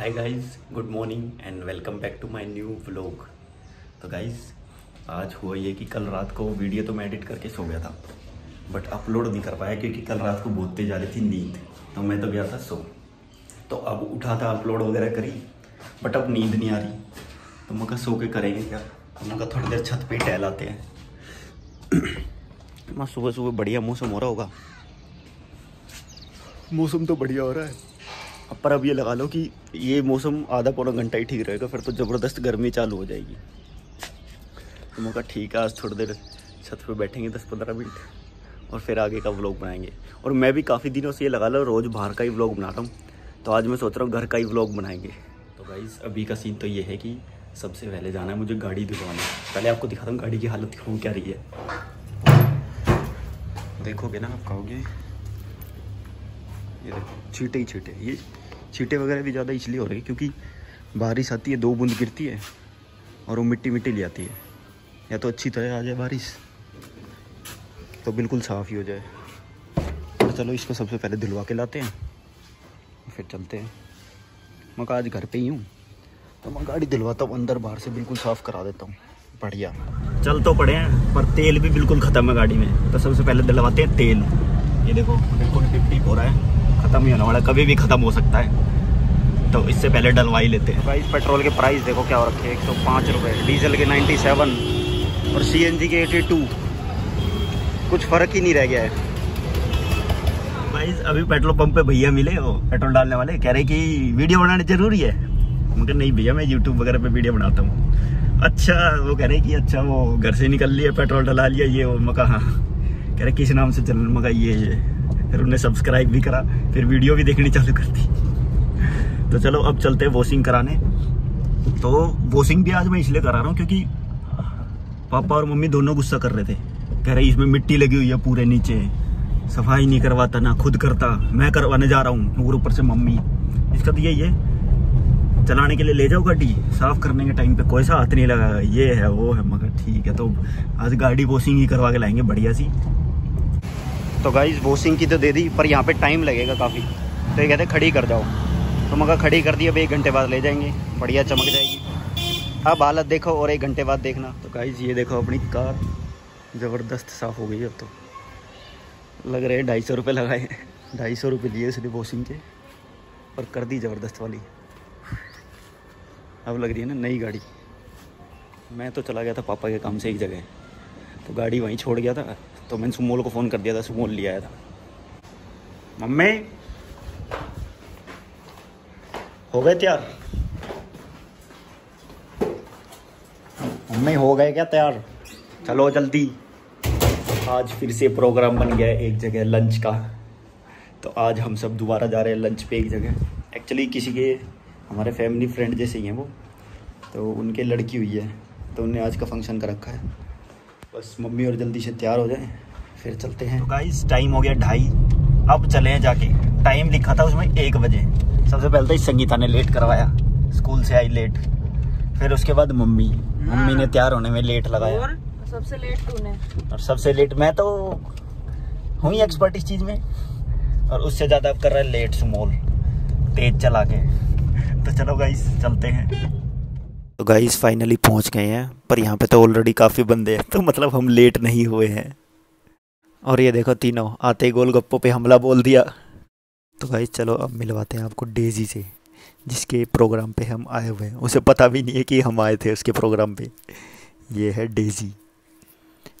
Hi guys good morning and welcome back to my new vlog तो guys आज हुआ ये कि कल रात को वीडियो तो मैं एडिट करके सो गया था बट अपलोड नहीं कर पाया क्योंकि कल रात को बहुत तेज आ रही थी नींद तो मैं तो गया था सो। तो अब उठा था अपलोड वगैरह करी बट अब नींद नहीं आ रही। तो मैं कहा, सो के करेंगे क्या? तो मैं कहा, थोड़ी देर छत पर टहल आते हैं। मैं सुबह सुबह बढ़िया मौसम हो रहा होगा। मौसम तो बढ़िया हो रहा है। पर अब ये लगा लो कि ये मौसम आधा पौना घंटा ही ठीक रहेगा, फिर तो ज़बरदस्त गर्मी चालू हो जाएगी। तो मैं कहा, ठीक है, आज थोड़ी देर छत पे बैठेंगे, दस पंद्रह मिनट, और फिर आगे का व्लॉग बनाएँगे। और मैं भी काफ़ी दिनों से ये लगा लो, रोज़ बाहर का ही व्लॉग बना रहा हूँ। तो आज मैं सोच रहा हूँ, घर का ही व्लॉग बनाएँगे। तो गाइज़ अभी का सीन तो ये है कि सबसे पहले जाना है मुझे गाड़ी दिखवाना पहले आपको दिखाता हूँ गाड़ी की हालत क्यों क्या रही है। देखोगे ना आप, कहोगे? ये देखो, छीटे ही छीटे। ये छीटे वगैरह भी ज़्यादा इसलिए हो रही है क्योंकि बारिश आती है, दो बूंद गिरती है और वो मिट्टी मिट्टी ले आती है। या तो अच्छी तरह आ जाए बारिश तो बिल्कुल साफ़ ही हो जाए। तो चलो इसको सबसे पहले धुलवा के लाते हैं, फिर चलते हैं। मैं आज घर पे ही हूँ तो मैं गाड़ी धुलवाता हूँ, अंदर बाहर से बिल्कुल साफ़ करा देता हूँ। बढ़िया। चल तो पड़े हैं, पर तेल भी बिल्कुल ख़त्म है गाड़ी में। तो सबसे पहले दिलवाते हैं तेल। ये देखो, बिल्कुल टिप हो रहा है, ख़त्म ही होने वाला कभी भी ख़त्म हो सकता है। तो इससे पहले डलवा ही लेते हैं। भाई पेट्रोल के प्राइस देखो क्या हो रखे एक सौ पाँच रुपये डीजल के नाइन्टी सेवन और सी एन जी के एटी टू। कुछ फ़र्क ही नहीं रह गया है। भाई अभी पेट्रोल पंप पे भैया मिले हो पेट्रोल डालने वाले कह रहे कि वीडियो बनाना ज़रूरी है। मगर नहीं भैया मैं यूट्यूब वगैरह पे वीडियो बनाता हूँ। अच्छा वो कह रहे कि अच्छा वो घर से निकल लिया पेट्रोल डला लिया ये वो मका हाँ। कह रहे किस नाम से चल मका ये ये। फिर उन्हें सब्सक्राइब भी करा फिर वीडियो भी देखनी चालू कर दी। तो चलो अब चलते हैं वॉशिंग कराने। तो वॉशिंग भी आज मैं इसलिए करा रहा हूँ क्योंकि पापा और मम्मी दोनों गुस्सा कर रहे थे। कह रहे, इसमें मिट्टी लगी हुई है पूरे नीचे। सफ़ाई नहीं करवाता, ना खुद करता। मैं करवाने जा रहा हूँ और ऊपर से मम्मी। इसका तो यही है। चलाने के लिए ले जाओ गाड़ी। साफ़ करने के टाइम पे कोई सा हाथ नहीं लगा। ये है, वो है, मगर ठीक है। तो आज गाड़ी वॉशिंग ही करवा के लाएँगे बढ़िया सी। तो गाइज़ वॉशिंग की तो दे दी, पर यहाँ पे टाइम लगेगा काफ़ी। तो ये कहते खड़ी कर जाओ। तो मगर खड़ी कर दी, अब एक घंटे बाद ले जाएँगे। बढ़िया चमक जाएगी। अब हालत देखो और एक घंटे बाद देखना। तो गाइज़ ये देखो अपनी कार। ज़बरदस्त साफ़ हो गई अब तो। लग रहे ढाई सौ रुपये लगाए ढाई सौ रुपये लिए उसने वॉशिंग के। और कर दी ज़बरदस्त वाली। अब लग रही है ना नई गाड़ी। मैं तो चला गया था पापा के काम से एक जगह। तो गाड़ी वहीं छोड़ गया था। तो मैंने सुमोल को फ़ोन कर दिया था, सुमोल ले आया था। मम्मी! हो गए तैयार? मम्मी हो गए क्या तैयार? चलो जल्दी। आज फिर से प्रोग्राम बन गया एक जगह लंच का। तो आज हम सब दोबारा जा रहे हैं लंच पे एक जगह। एक्चुअली किसी के, हमारे फैमिली फ्रेंड जैसे ही हैं वो। तो उनके लड़की हुई है। तो उनने आज का फ़ंक्शन कर रखा है। बस मम्मी और जल्दी से तैयार हो जाए, फिर चलते हैं। तो गाइस टाइम हो गया ढाई। अब चले हैं जाके। टाइम लिखा था उसमें एक बजे। सबसे पहले तो इस संगीता ने लेट करवाया। स्कूल से आई लेट फिर उसके बाद मम्मी। मम्मी ने तैयार होने में लेट लगाया। और सबसे लेट तूने। और सबसे लेट मैं तो हूँ ही एक्सपर्ट इस चीज़ में। और उससे ज़्यादा अब कर रहा है लेट सुमोल तेज चला के। तो चलो गाइस चलते हैं। तो गाइस फाइनली पहुँच गए हैं। पर यहाँ पे तो ऑलरेडी काफ़ी बंदे हैं। तो मतलब हम लेट नहीं हुए हैं। और ये देखो तीनों आते ही गोलगप्पों पे हमला बोल दिया। तो गाइस चलो अब मिलवाते हैं आपको डेजी से, जिसके प्रोग्राम पे हम आए हुए हैं। उसे पता भी नहीं है कि हम आए थे उसके प्रोग्राम पे। ये है डेजी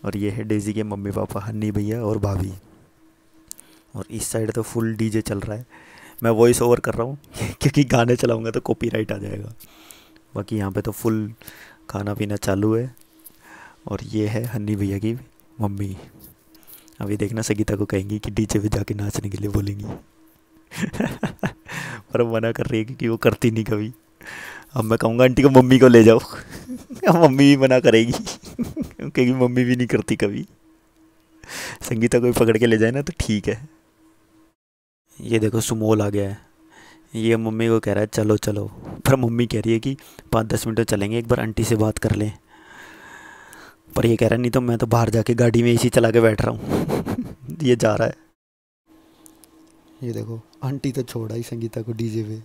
और ये है डेजी के मम्मी पापा, हन्नी भैया और भाभी। और इस साइड तो फुल डीजे चल रहा है। मैं वॉइस ओवर कर रहा हूँ, क्योंकि गाने चलाऊँगा तो कॉपीराइट आ जाएगा। बाकी यहाँ पे तो फुल खाना पीना चालू है। और ये है हन्नी भैया की मम्मी। अभी देखना, सगीता को कहेंगी कि डीजे पे जाके नाचने के लिए बोलेंगी। पर मना कर रही है क्योंकि वो करती नहीं कभी। अब मैं कहूँगा, आंटी को मम्मी को ले जाओ। अब मम्मी भी मना करेगी। क्योंकि मम्मी भी नहीं करती कभी। संगीता को भी पकड़ के ले जाए ना तो ठीक है। ये देखो, सुमोल आ गया है। ये मम्मी को कह रहा है, चलो चलो। पर मम्मी कह रही है कि पाँच दस मिनट चलेंगे, एक बार आंटी से बात कर लें। पर ये कह रहा है, नहीं तो मैं तो बाहर जाके गाड़ी में एसी चला के बैठ रहा हूँ। ये जा रहा है। ये देखो, आंटी तो छोड़ा ही संगीता को डीजे पे।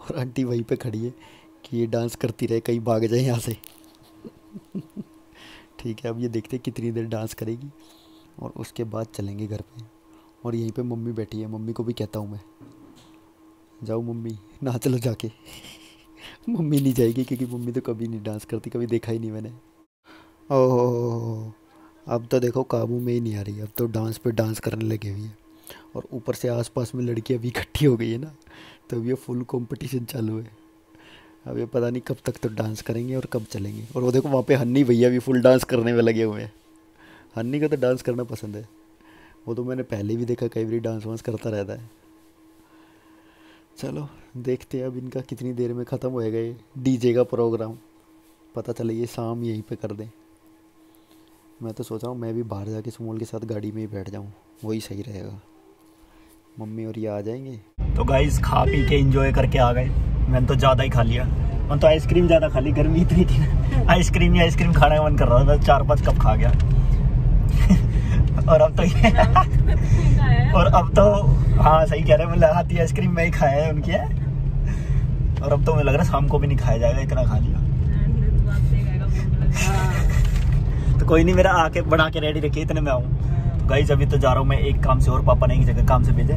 और आंटी वहीं पे खड़ी है कि ये डांस करती रहे, कहीं भाग जाए यहाँ से। ठीक है, अब ये देखते हैं कितनी देर डांस करेगी। और उसके बाद चलेंगे घर पे। और यहीं पे मम्मी बैठी है, मम्मी को भी कहता हूँ मैं। जाओ मम्मी, ना चलो जाके। मम्मी नहीं जाएगी क्योंकि मम्मी तो कभी नहीं डांस करती, कभी देखा ही नहीं मैंने। ओह, अब तो देखो, काबू में ही नहीं आ रही, अब तो डांस पे डांस करने लगी हुई है। और ऊपर से आसपास में लड़कियाँ भी इकट्ठी हो गई है ना तो अब ये फुल कंपटीशन चालू है। अब ये पता नहीं कब तक तो डांस करेंगे और कब चलेंगे। और वो देखो वहाँ पे हन्नी भैया भी फुल डांस करने में लगे हुए हैं। हन्नी का तो डांस करना पसंद है। वो तो मैंने पहले भी देखा, कई बार डांस वांस करता रहता है। चलो, देखते हैं अब इनका कितनी देर में ख़त्म होएगा ये डीजे का प्रोग्राम पता चले ये शाम यहीं पे कर दें। मैं तो सोच रहा हूँ मैं भी बाहर जाके सुमोल के साथ गाड़ी में ही बैठ जाऊँ। वही सही रहेगा। मम्मी और ये आ जाएँगे। तो गाइस खा पी के इंजॉय करके आ गए। मैंने तो ज़्यादा ही खा लिया। मैं तो आइसक्रीम ज़्यादा खा ली गर्मी इतनी थी आइसक्रीम ही आइसक्रीम खाने का मन कर रहा था मैं चार पाँच कप खा गया। और अब तो ये और अब तो हाँ सही कह रहे हैं मतलब हाथी आइसक्रीम मैं ही खाया है उनकी। है और अब तो मुझे लग रहा है शाम को भी नहीं खाया जाएगा इतना खा लिया। तो कोई नहीं मेरा आके बना के रेडी रखिए इतने में आऊँ। तो गाइज़ अभी तो जा रहा हूँ मैं एक काम से, और पापा ने एक जगह काम से भेजे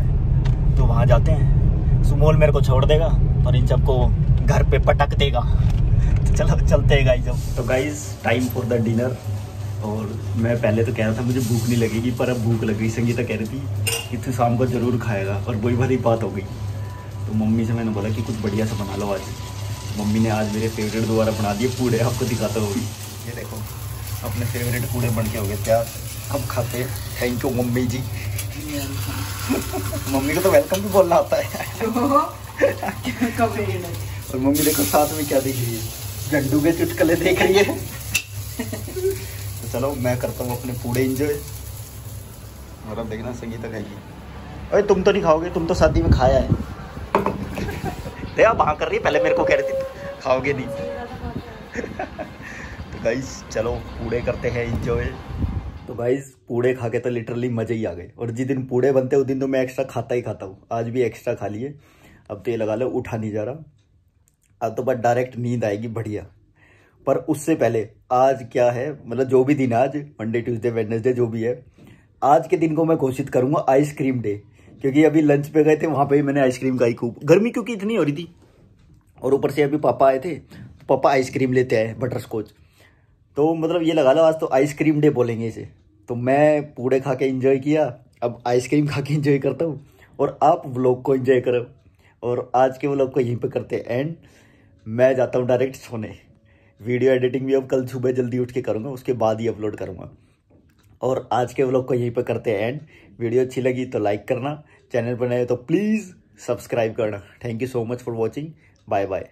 तो वहाँ जाते हैं। सुमोल मेरे को छोड़ देगा, और इन सबको घर पे पटक देगा। तो चलो, चलते हैं गाइज़ अब। तो guys time for the dinner और मैं पहले तो कह रहा था, मुझे भूख नहीं लगेगी, पर अब भूख लग गई संगीता कह रही थी कि तू शाम को ज़रूर खाएगा, और वही भरी बात हो गई। तो मम्मी से मैंने बोला कि कुछ बढ़िया सा बना लो आज। मम्मी ने आज मेरे फेवरेट दोबारा बना दिए पूड़े आपको दिखाता होगी ये देखो, अपने फेवरेट पूड़े बन के हो गए, तैयार। अब खाते हैं। Thank you mummy ji. Mummy को तो वेलकम भी बोलना आता है। और मम्मी देखो साथ में क्या देख रही है? झंडू के चुटकले देख रही है। तो चलो मैं करता हूँ अपने पूरे इंजॉय और अब देखना संगीता खाइए अरे तुम तो नहीं खाओगे तुम तो शादी में खाया है। देखा वहाँ कर रही है? पहले मेरे को कह रही थी। खाओगे नहीं। तो गाइस चलो पूरे करते हैं इंजॉय गाइस पूड़े खा के तो लिटरली मज़े ही आ गए। और जिस दिन पूड़े बनते हैं, उस दिन तो मैं एक्स्ट्रा खाता ही खाता हूँ। आज भी एक्स्ट्रा खा लिए। अब तो ये लगा लो, उठा नहीं जा रहा। अब तो बस डायरेक्ट नींद आएगी, बढ़िया। पर उससे पहले, आज क्या है? मतलब जो भी दिन आज मंडे ट्यूसडे वेडनेसडे जो भी है, आज के दिन को मैं घोषित करूँगा आइसक्रीम डे क्योंकि अभी लंच पे गए थे, वहाँ पे ही मैंने आइसक्रीम खाई खूब गर्मी क्योंकि इतनी हो रही थी। और ऊपर से अभी पापा आए थे तो पापा आइसक्रीम लेते आए बटर स्कॉच तो मतलब ये लगा लो, आज तो आइसक्रीम डे बोलेंगे इसे। तो मैं पूड़े खा के इंजॉय किया। अब आइसक्रीम खा के इंजॉय करता हूँ। और आप व्लॉग को इंजॉय करो। और आज के व्लॉग को यहीं पे करते हैं एंड मैं जाता हूँ डायरेक्ट सोने। वीडियो एडिटिंग भी अब कल सुबह जल्दी उठ के करूँगा। उसके बाद ही अपलोड करूँगा। और आज के व्लॉग को यहीं पर करते हैं एंड वीडियो अच्छी लगी तो लाइक करना। चैनल पर नए तो प्लीज़ सब्सक्राइब करना। Thank you so much for watching bye bye